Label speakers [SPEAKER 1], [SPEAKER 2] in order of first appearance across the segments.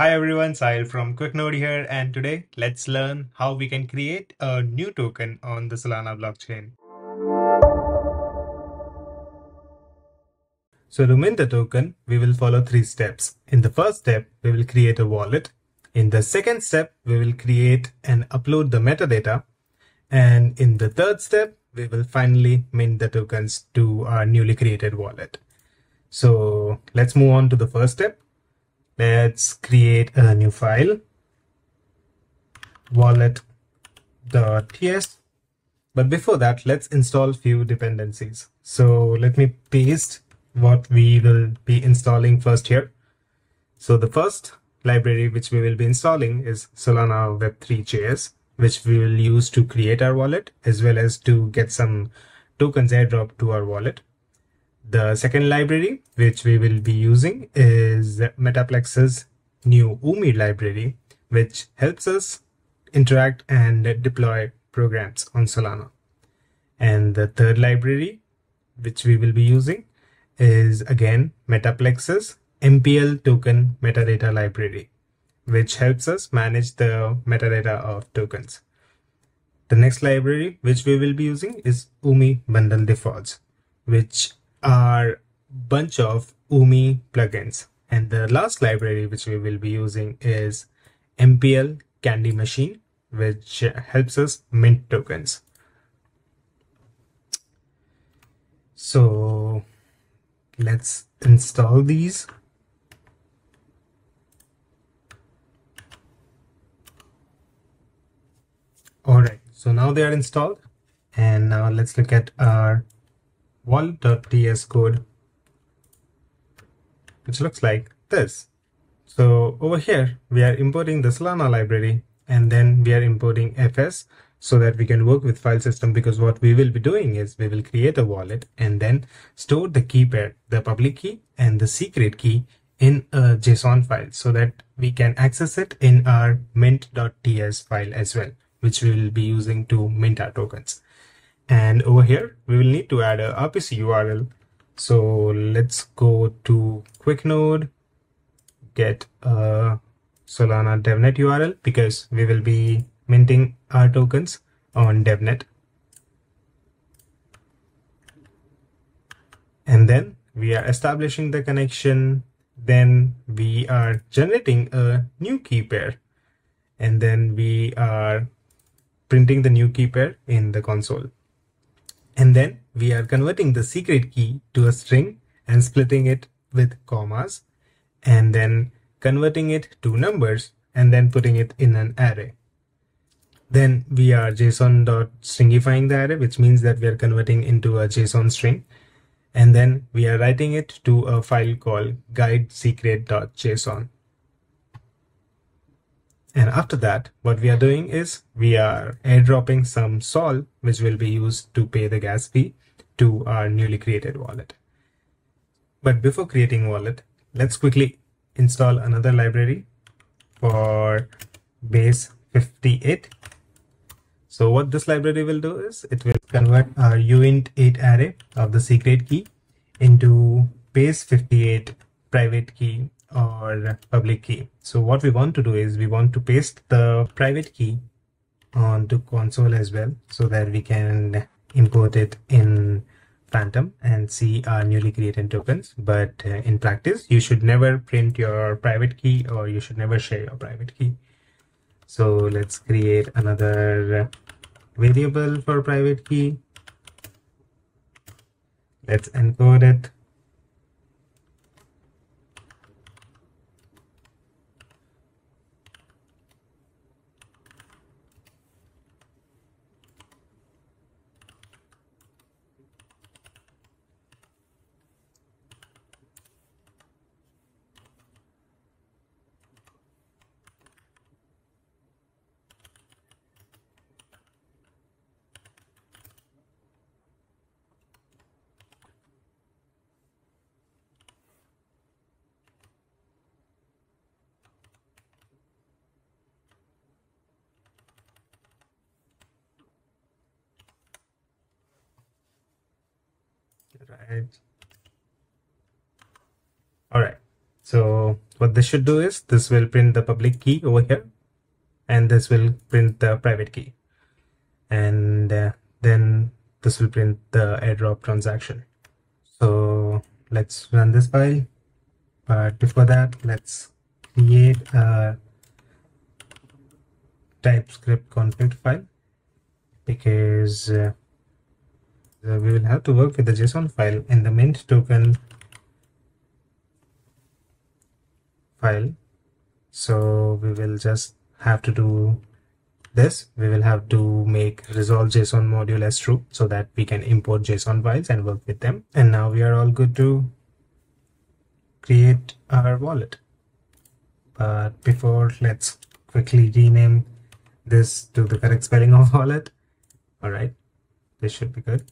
[SPEAKER 1] Hi everyone, Sahil from QuickNode here and today let's learn how we can create a new token on the Solana blockchain. So to mint the token, we will follow three steps. In the first step, we will create a wallet. In the second step, we will create and upload the metadata. And in the third step, we will finally mint the tokens to our newly created wallet. So let's move on to the first step. Let's create a new file, wallet.ts. But before that, let's install few dependencies. So let me paste what we will be installing first here. So the first library which we will be installing is Solana Web3.js, which we will use to create our wallet as well as to get some tokens airdrop to our wallet. The second library which we will be using is Metaplex's new Umi library, which helps us interact and deploy programs on Solana. And the third library which we will be using is again Metaplex's MPL token metadata library, which helps us manage the metadata of tokens. The next library which we will be using is Umi bundle defaults, which are bunch of Umi plugins. And the last library which we will be using is MPL Candy Machine, which helps us mint tokens. So let's install these all right so now they are installed and now let's look at our wallet.ts code which looks like this so over here we are importing the solana library and then we are importing fs so that we can work with file system because what we will be doing is we will create a wallet and then store the key pair, the public key and the secret key in a JSON file so that we can access it in our mint.ts file as well, which we will be using to mint our tokens. And over here, we will need to add a RPC URL. So let's go to QuickNode, get a Solana DevNet URL because we will be minting our tokens on DevNet. And then we are establishing the connection. Then we are generating a new key pair. And then we are printing the new key pair in the console. And then we are converting the secret key to a string and splitting it with commas and then converting it to numbers and then putting it in an array. Then we are JSON.stringifying the array, which means that we are converting into a JSON string. And then we are writing it to a file called guidesecret.json. And after that, what we are doing is we are airdropping some sol, which will be used to pay the gas fee to our newly created wallet. But before creating wallet, let's quickly install another library for base 58 so what this library will do is it will convert our uint8 array of the secret key into base 58 private key or public key. So what we want to do is we want to paste the private key onto console as well so that we can import it in Phantom and see our newly created tokens. But uh, in practice, you should never print your private key or you should never share your private key. So let's create another variable for private key. Let's encode it right. All right so what this should do is this will print the public key over here and this will print the private key. And uh, then this will print the airdrop transaction. So let's run this file. But before that let's create a typescript config file because uh, Uh, we will have to work with the json file in the mint token file. So we will just have to do this. We will have to make resolve json module as true so that we can import json files and work with them. And now we are all good to create our wallet. But before let's quickly rename this to the correct spelling of wallet. All right. This should be good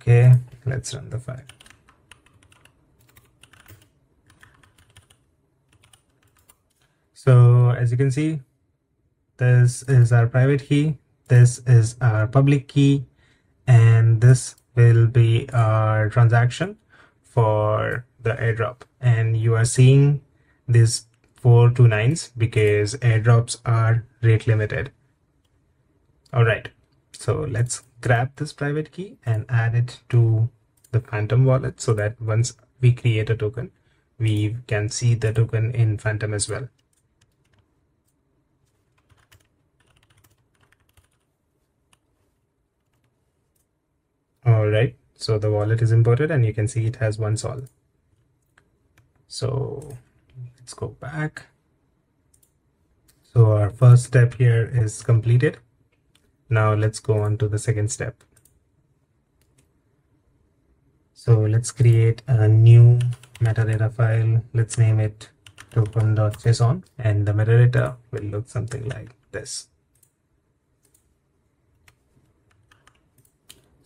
[SPEAKER 1] okay let's run the file So as you can see, this is our private key, this is our public key, and this will be our transaction for the airdrop. And you are seeing these four to nines because airdrops are rate limited. All right, so let's grab this private key and add it to the Phantom wallet so that once we create a token, we can see the token in Phantom as well. all right so the wallet is imported and you can see it has one sol so let's go back. So our first step here is completed now let's go on to the second step so let's create a new metadata file let's name it token.json and the metadata will look something like this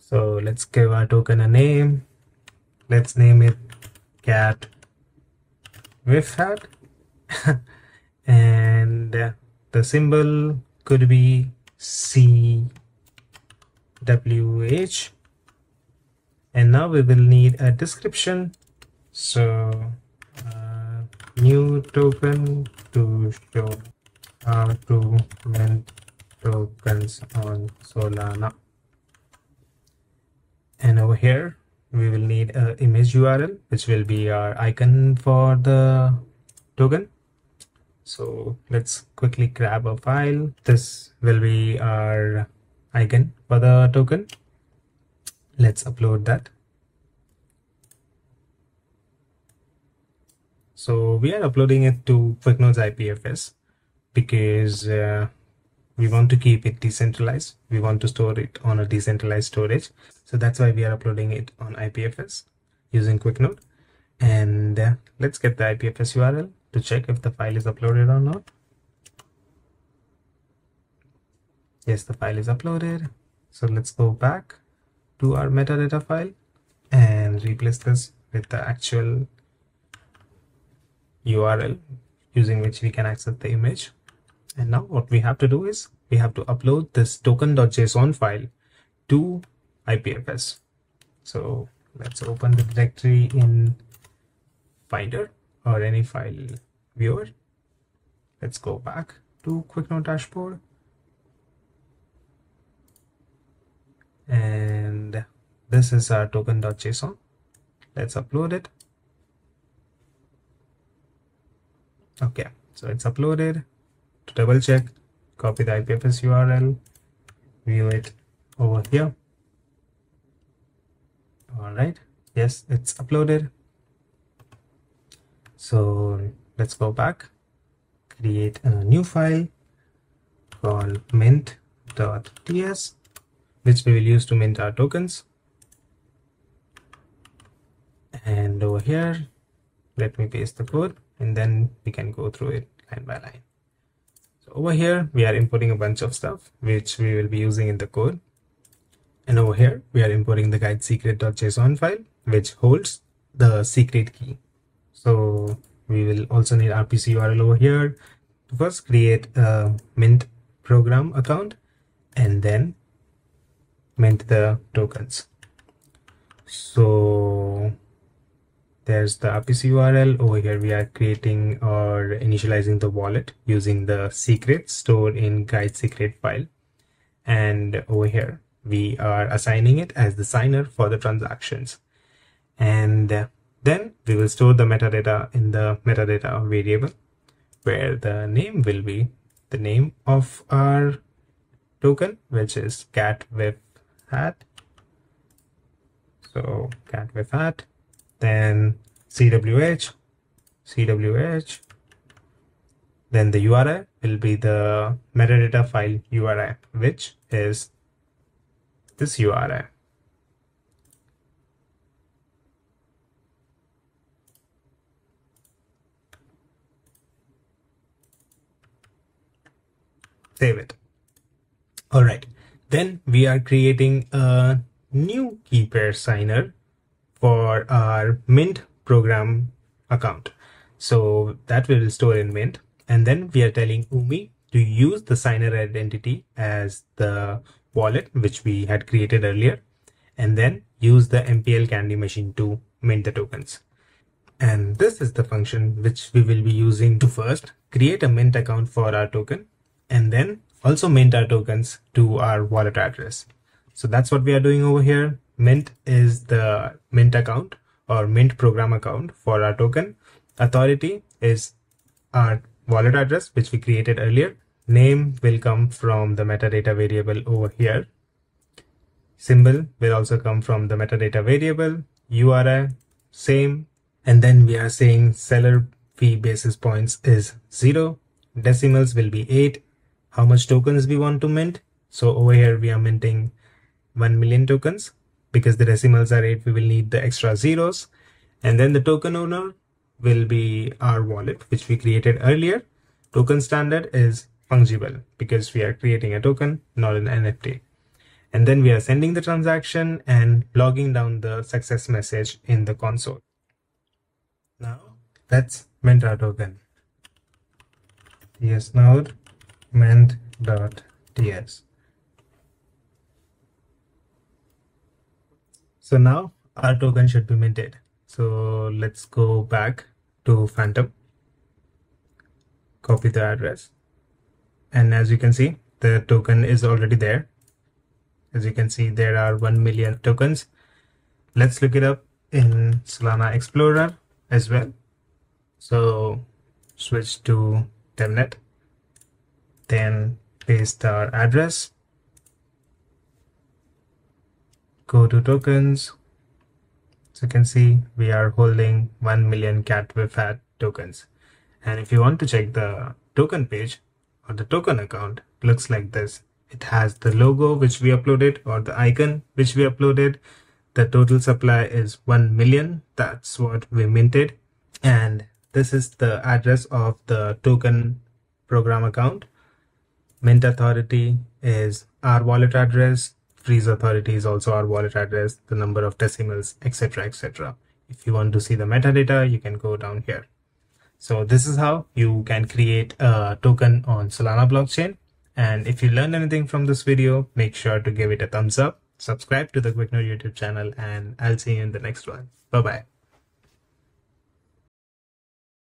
[SPEAKER 1] So let's give our token a name. Let's name it cat with hat. and uh, the symbol could be CWH. And now we will need a description. So uh, new token to show how to mint tokens on Solana and over here we will need a image URL which will be our icon for the token so let's quickly grab a file. This will be our icon for the token. Let's upload that. So we are uploading it to QuickNodes IPFS because uh, we want to keep it decentralized. We want to store it on a decentralized storage. So that's why we are uploading it on IPFS using QuickNode. and uh, let's get the IPFS URL to check if the file is uploaded or not. Yes the file is uploaded. So let's go back to our metadata file and replace this with the actual URL using which we can access the image. And now what we have to do is we have to upload this token.json file to IPFS. So let's open the directory in Finder or any file viewer. Let's go back to QuickNode dashboard. And this is our token.json. Let's upload it. Okay, so it's uploaded to double check copy the IPFS URL view it over here all right yes it's uploaded so let's go back create a new file called mint.ts which we will use to mint our tokens and over here let me paste the code and then we can go through it line by line so over here, we are importing a bunch of stuff, which we will be using in the code. And over here, we are importing the guide secret.json file, which holds the secret key. So we will also need RPC URL over here first create a mint program account and then mint the tokens. So there's the RPC URL. Over here, we are creating or initializing the wallet using the secret stored in guide secret file. And over here, we are assigning it as the signer for the transactions. And then we will store the metadata in the metadata variable where the name will be the name of our token, which is cat with hat. So cat with hat then CWH, CWH, then the URI will be the metadata file URI, which is this URI. Save it. All right. Then we are creating a new key pair signer for our Mint program account. So that we will store in Mint. And then we are telling umi to use the signer identity as the wallet, which we had created earlier, and then use the MPL candy machine to mint the tokens. And this is the function which we will be using to first create a mint account for our token and then also mint our tokens to our wallet address. So that's what we are doing over here. Mint is the mint account or mint program account for our token. Authority is our wallet address, which we created earlier. Name will come from the metadata variable over here. Symbol will also come from the metadata variable. URI, same. And then we are saying seller fee basis points is zero. Decimals will be eight. How much tokens we want to mint? So over here we are minting 1 million tokens. Because the decimals are 8 we will need the extra zeros. And then the token owner will be our wallet which we created earlier. Token standard is fungible because we are creating a token not an nft and then we are sending the transaction and logging down the success message in the console. Now let's mint our token. Yes node mint.ts So now our token should be minted. So let's go back to Phantom, copy the address. And as you can see, the token is already there. As you can see, there are 1 million tokens. Let's look it up in Solana Explorer as well. So switch to DevNet, then paste our address go to tokens. So you can see we are holding 1 million cat with hat tokens. And if you want to check the token page or the token account, looks like this. It has the logo which we uploaded or the icon which we uploaded. The total supply is 1 million. That's what we minted. And this is the address of the token program account. Mint authority is our wallet address freeze authority is also our wallet address, the number of decimals, etc. etc. If you want to see the metadata, you can go down here. So this is how you can create a token on Solana blockchain. And if you learned anything from this video, make sure to give it a thumbs up, subscribe to the Quicknode YouTube channel, and I'll see you in the next one. Bye-bye.